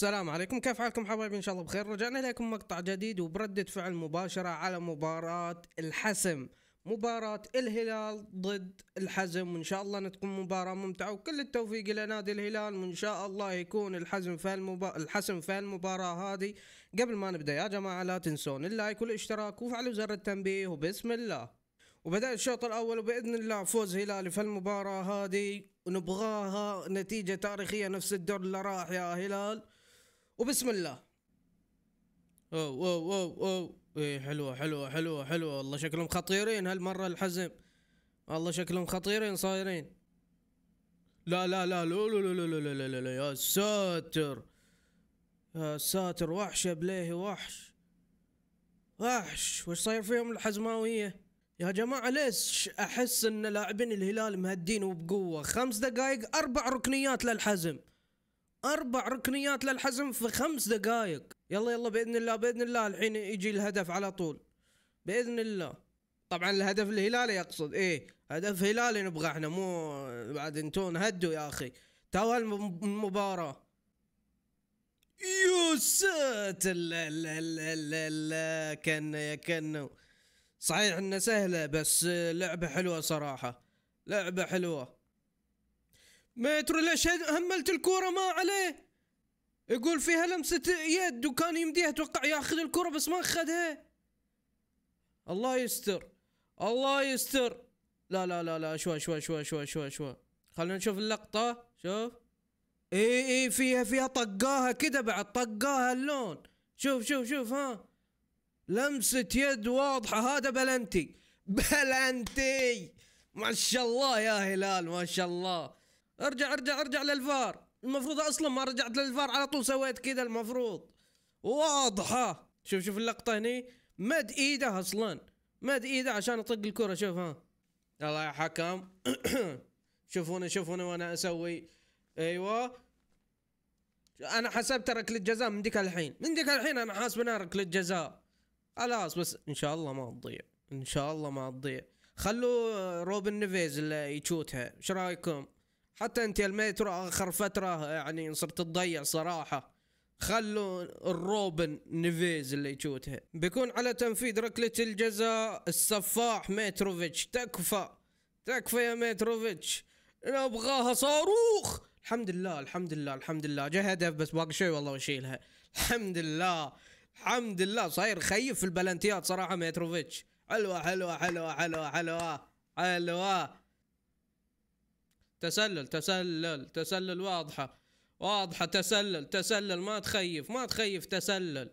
السلام عليكم. كيف حالكم حبايبي؟ إن شاء الله بخير. رجعنا لكم مقطع جديد وبردة فعل مباشرة على مباراة الحسم. مباراة الهلال ضد الحزم. وان شاء الله تكون مباراة ممتعة وكل التوفيق لنادي الهلال. وإن شاء الله يكون الحزم في المبا... الحسم في المباراة هذه قبل ما نبدأ يا جماعة لا تنسون اللايك والاشتراك وفعلوا زر التنبيه وبسم الله. وبدأ الشوط الأول وبإذن الله فوز هلالي في المباراة هذه ونبغاها نتيجة تاريخية نفس الدور اللي راح يا هلال. وبسم الله اوه اوه اوه اوه إيه حلوة حلوة حلوة حلوة والله شكلهم خطيرين هالمرة الحزم والله شكلهم خطيرين صايرين لا لا لا لا لا لا لا لا لا لا لا يا ساتر يا ساتر وحش يا بليهي وحش وحش وش صاير فيهم الحزماوية يا جماعة ليش أحس أن لاعبين الهلال مهدين وبقوة خمس دقائق أربع ركنيات للحزم أربع ركنيات للحزم في خمس دقائق يلا يلا بإذن الله بإذن الله الحين يجي الهدف على طول. بإذن الله. طبعا الهدف الهلالي يقصد إيه هدف هلالي نبغى إحنا مو بعد انتون هدوا يا أخي. تو المباراة. يا ساتر لا لا لا لا لا كنا يا كنا صحيح انها سهلة بس لعبة حلوة صراحة. لعبة حلوة. مترو ليش هملت الكورة ما عليه. يقول فيها لمسة يد وكان يمديها أتوقع ياخذ الكرة بس ما أخذها. الله يستر الله يستر. لا لا لا لا شوي شوي شوي شوي شوي شوي. خلينا نشوف اللقطة شوف. إي إي فيها فيها طقاها كده بعد طقاها اللون. شوف شوف شوف ها. لمسة يد واضحة هذا بلنتي. بلنتي. ما شاء الله يا هلال ما شاء الله. ارجع ارجع ارجع للفار. المفروض أصلا ما رجعت للفار على طول سويت كذا المفروض. واضحة. شوف شوف اللقطة هني. مد إيده أصلا. مد إيده عشان اطق الكرة. شوف ها. يلا يا حكم شوفوني شوفوني وأنا أسوي. أيوه. أنا حسبت ركلة جزاء من ديك الحين. من ديك الحين أنا حاسب إنها ركلة جزاء. خلاص بس إن شاء الله ما تضيع. إن شاء الله ما تضيع. خلوا روبن نيفيز اللي يشوتها. إيش رأيكم؟ حتى انت المترو آخر فترة يعني صرت تضيع صراحة. خلوا الروبن نيفيز اللي يشوتها. بيكون على تنفيذ ركلة الجزاء السفاح متروفيتش تكفى تكفى يا متروفيتش نبغاها صاروخ. الحمد لله الحمد لله الحمد لله. جا هدف بس باقي شوي والله وأشيلها. الحمد لله الحمد لله. صاير يخيف في البلنتيات صراحة ميتروفيتش حلوة حلوة حلوة حلوة حلوة حلوة. تسلل تسلل تسلل واضحة واضحة تسلل تسلل ما تخيف ما تخيف تسلل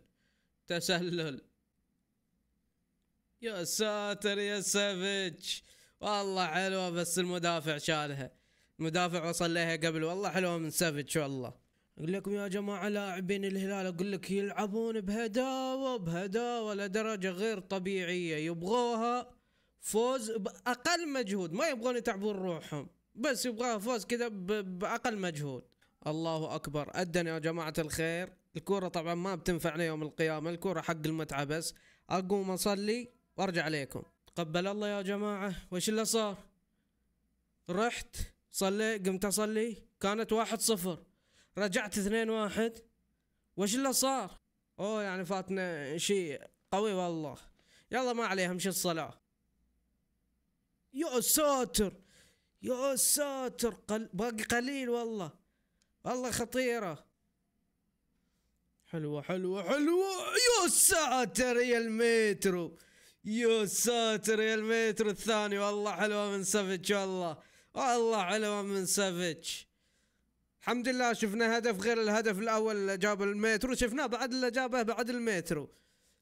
تسلل. يا ساتر يا سافيتش. والله حلوة بس المدافع شالها. المدافع وصل لها قبل. والله حلوة من سافيتش والله. أقول لكم يا جماعة لاعبين الهلال أقول لك يلعبون بهداوة بهداوة لدرجة غير طبيعية. يبغوها فوز بأقل مجهود. ما يبغون يتعبون روحهم. بس يبغاها فوز كذا بأقل مجهود. الله أكبر. ادن يا جماعة الخير. الكورة طبعا ما بتنفعنا يوم القيامة. الكورة حق المتعة بس. أقوم أصلي وأرجع عليكم. قبل الله يا جماعة. وش اللي صار؟ رحت صلي قمت أصلي. كانت واحد صفر. رجعت اثنين واحد. وش اللي صار؟ أوه يعني فاتنا شيء قوي والله. يلا ما عليه مش الصلاة. يا ساتر. يا ساتر قل... باقي قليل والله. والله خطيرة. حلوة حلوة حلوة. يا ساتر يا المترو. يا ساتر يا المترو الثاني. والله حلوة من سافيتش والله. والله حلوة من سافيتش الحمد لله شفنا هدف غير الهدف الأول اللي جاب المترو. شفناه بعد اللي جابه بعد المترو.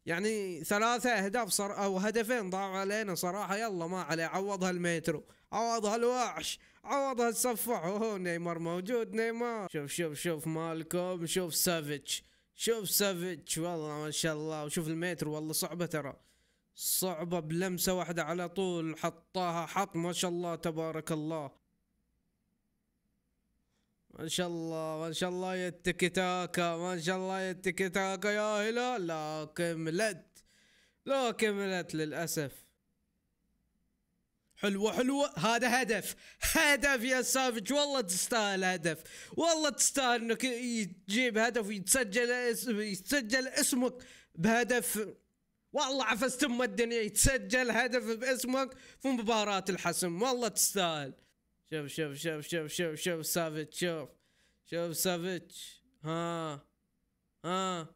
يعني ثلاثة أهداف صار أو هدفين ضاعوا علينا صراحة. يلا ما عليه عوضها المترو. عوضها الوحش عوضها السفاح اوه نيمار موجود نيمار. شوف شوف شوف مالكم شوف سافيتش شوف سافيتش. والله ما شاء الله. وشوف المترو والله صعبة ترى. صعبة بلمسة واحدة على طول. حطاها حط ما شاء الله تبارك الله. ما شاء الله ما شاء الله. يا التيكي تاكا ما شاء الله. يا التيكي تاكا يا هلال. لا كملت. لا كملت للأسف. حلوة حلوة. هذا هدف. هدف يا سافج. والله تستاهل هدف. والله تستاهل إنك تجيب هدف ويتسجل اسم يتسجل اسمك بهدف. والله عفست أم الدنيا. يتسجل هدف باسمك في مباراة الحسم. والله تستاهل. شوف شوف شوف شوف شوف شوف سافيتش شوف. شوف سافيتش ها. ها.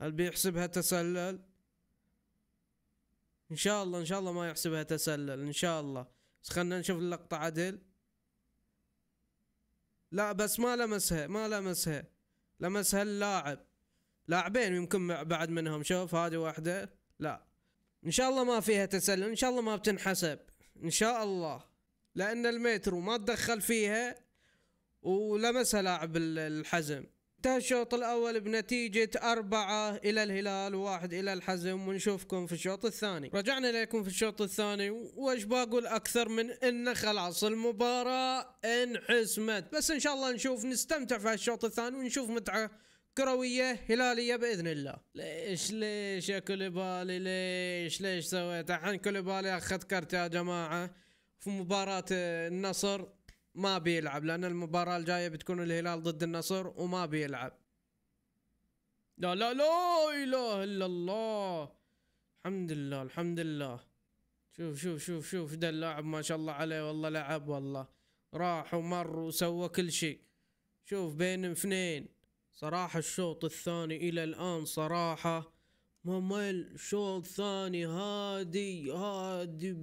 هل بيحسبها تسلل؟ إن شاء الله إن شاء الله ما يحسبها تسلل إن شاء الله. بس خلنا نشوف اللقطة عدل. لا بس ما لمسها ما لمسها. لمسها اللاعب. لاعبين يمكن بعد منهم. شوف هذه واحدة. لا. إن شاء الله ما فيها تسلل إن شاء الله ما بتنحسب. إن شاء الله. لأن المترو ما تدخل فيها ولمسها لاعب الحزم. الشوط الأول بنتيجة أربعة إلى الهلال وواحد إلى الحزم ونشوفكم في الشوط الثاني. رجعنا إليكم في الشوط الثاني وش بقول أكثر من إن خلاص المباراة انحسمت. بس إن شاء الله نشوف نستمتع في الشوط الثاني ونشوف متعة كروية هلالية بإذن الله. ليش ليش يا كوليبالي؟ ليش ليش سويت؟ الحين كوليبالي أخذ كرت يا جماعة في مباراة النصر. ما بيلعب لأن المباراة الجاية بتكون الهلال ضد النصر وما بيلعب. لا لا لا إله إلا الله. الحمد لله الحمد لله. شوف شوف شوف شوف ده اللاعب ما شاء الله عليه والله لعب والله. راح ومر وسوى كل شيء. شوف بين اثنين. صراحة الشوط الثاني إلى الآن صراحة ممل. شوط ثاني هادي هادي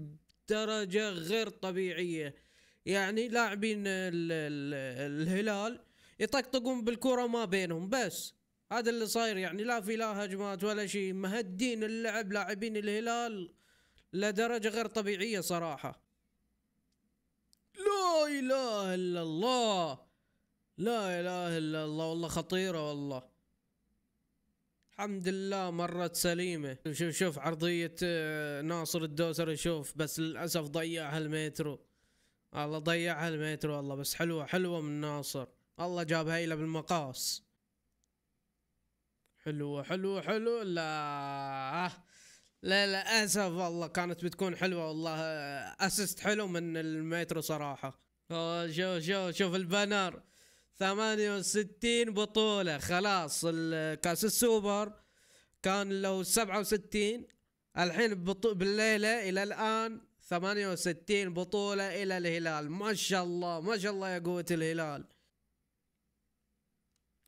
بدرجة غير طبيعية. يعني لاعبين الهلال يطقطقون بالكرة ما بينهم. بس هذا اللي صاير يعني لا في لا هجمات ولا شيء. مهدين اللعب لاعبين الهلال لدرجة غير طبيعية صراحة. لا إله إلا الله. لا إله إلا الله. والله خطيرة والله. الحمد لله مرت سليمة. شوف شوف عرضية آه، ناصر الدوسري شوف بس للأسف ضيع هالمترو. والله ضيعها المترو والله بس حلوة حلوة من ناصر. الله جاب هيلة بالمقاس. حلوة حلوة حلوة. لا لا لا أسف والله كانت بتكون حلوة والله. أسست حلو من المترو صراحة. شوف شوف شوف ال banner ثمانية وستين بطولة. خلاص كاس السوبر كان له سبعة وستين. الحين بالليلة إلى الآن 68 بطولة إلى الهلال. ما شاء الله ما شاء الله يا قوة الهلال.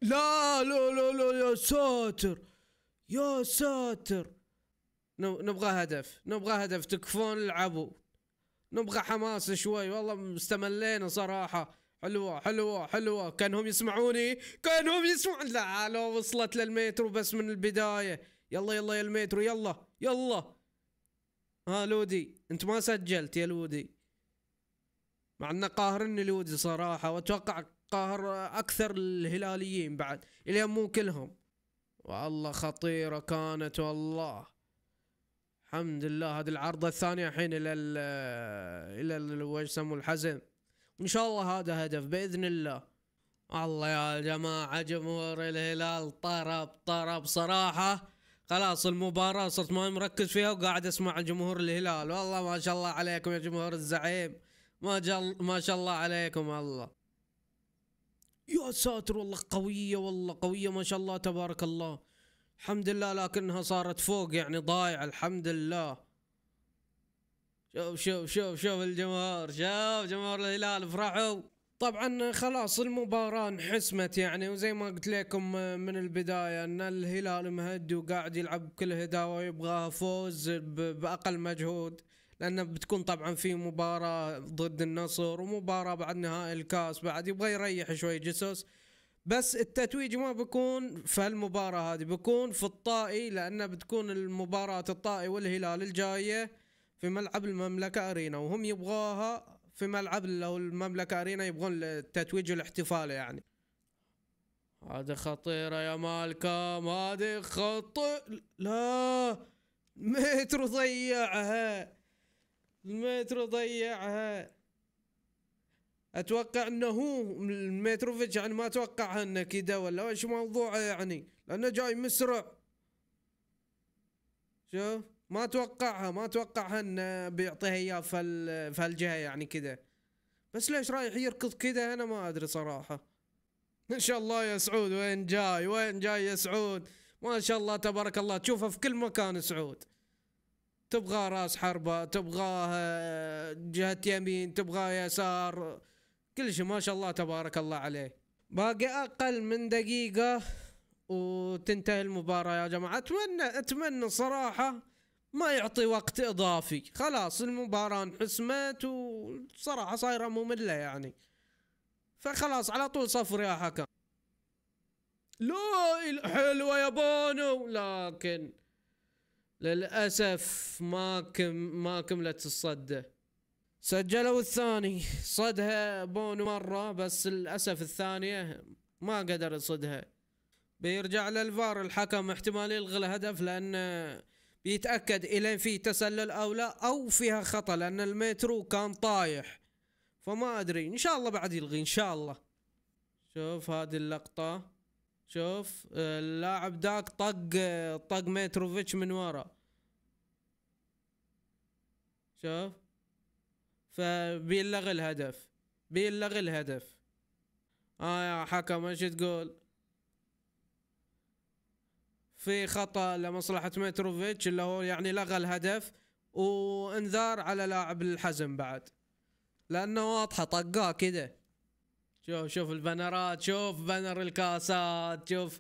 لا لا لا لا يا ساتر يا ساتر. نبغى هدف نبغى هدف. تكفون العبوا نبغى حماس شوي. والله استملينا صراحة. حلوة حلوة حلوة. كانهم يسمعوني؟ كانهم يسمعون. لا لو وصلت للمترو بس من البداية. يلا يلا يا المترو. يلا يلا. ها لودي انت ما سجلت يا لودي. مع أنه قاهرني لودي صراحة وأتوقع قاهر أكثر الهلاليين بعد الين مو كلهم. والله خطيرة كانت والله. الحمد لله هذه العرضة الثانية الحين إلى ال إلى وش يسموه الحزم. وإن شاء الله هذا هدف بإذن الله. الله يا جماعة جمهور الهلال طرب طرب صراحة. خلاص المباراة صرت ما مركز فيها وقاعد أسمع جمهور الهلال. والله ما شاء الله عليكم يا جمهور الزعيم. ما جل ما شاء الله عليكم الله. يا ساتر والله قوية والله قوية ما شاء الله تبارك الله. الحمد لله لكنها صارت فوق يعني ضايعة الحمد لله. شوف شوف شوف شوف الجمهور. شوف جمهور الهلال فرحوا. طبعا خلاص المباراة انحسمت يعني وزي ما قلت لكم من البداية إن الهلال مهدي وقاعد يلعب بكل هداوة يبغى فوز بأقل مجهود لأنه بتكون طبعا في مباراة ضد النصر ومباراة بعد نهائي الكاس بعد يبغى يريح شوي جسوس بس التتويج ما بيكون في المباراة هذه بيكون في الطائي لأنه بتكون المباراة الطائي والهلال الجاية في ملعب المملكة أرينا وهم يبغاها في ملعب هو المملكة أرينا يبغون التتويج والاحتفال يعني. هذه خطيرة يا مالكم هذه خطيرة. لا مترو ضيعها المترو ضيعها. أتوقع إنه هو المتروفيتش يعني ما اتوقعها إنه كذا ولا إيش موضوعه يعني لأنه جاي مسرع شوف. ما توقعها ما توقعها انه بيعطيها اياه في هالجهه يعني كذا بس ليش رايح يركض كذا أنا ما أدري صراحة. إن شاء الله يا سعود وين جاي؟ وين جاي يا سعود؟ ما شاء الله تبارك الله. تشوفه في كل مكان سعود. تبغى راس حربة تبغاه جهة يمين تبغاه يسار. كل شيء ما شاء الله تبارك الله عليه. باقي أقل من دقيقة وتنتهي المباراة يا جماعة. أتمنى أتمنى صراحة ما يعطي وقت إضافي. خلاص المباراة انحسمت وصراحة صايرة مملة يعني. فخلاص على طول صفر يا حكم. لا حلوة يا بونو. لكن للأسف ما كم ما كملت الصدة. سجلوا الثاني. صدها بونو مرة بس للأسف الثانية ما قدر يصدها. بيرجع للفار. الحكم احتمال يلغي الهدف لأنه بيتأكد إذا في تسلل أو لا أو فيها خطأ لأن المترو كان طايح. فما أدري إن شاء الله بعد يلغي إن شاء الله. شوف هذه اللقطة. شوف اللاعب داك طق طق متروفيتش من ورا. شوف. فبيلغي الهدف. بيلغي الهدف. آه يا حكم إيش تقول؟ في خطأ لمصلحة متروفيتش اللي هو يعني لغى الهدف وانذار على لاعب الحزم بعد. لأنه واضحة طقاه كذا شوف شوف البنرات شوف بنر الكاسات شوف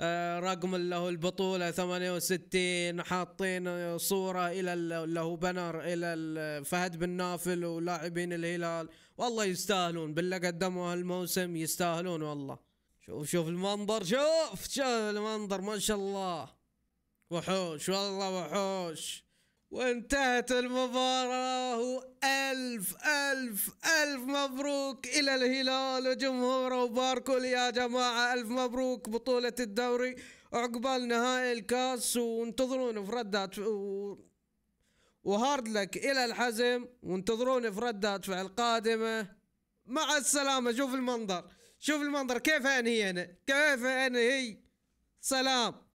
آه رقم اللي هو البطولة 68 حاطين صورة إلى اللي هو بنر إلى فهد بن نافل ولاعبين الهلال. والله يستاهلون بالله قدموا هالموسم يستاهلون والله. شوف شوف المنظر شوف شوف المنظر ما شاء الله. وحوش والله وحوش. وانتهت المباراة وألف ألف ألف مبروك إلى الهلال وجمهوره. وباركوا يا جماعة ألف مبروك بطولة الدوري عقبال نهائي الكاس. وانتظرون في ردات. وهارد لك إلى الحزم. وانتظرون في ردات فعل قادمة. مع السلامة شوف المنظر. شوف المنظر كيف انهي أنا كيف انهي سلام.